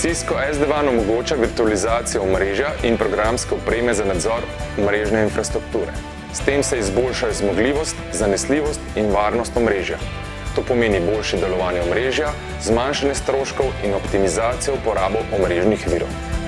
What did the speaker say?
Cisco SD-WAN omogoča virtualizacijo omrežja in programske opreme za nadzor mrežne infrastrukture. S tem se izboljšajo zmogljivost, zanesljivost in varnost omrežja. To pomeni boljše delovanje omrežja, zmanjšanje stroškov in optimizacijo uporabo omrežnih virov.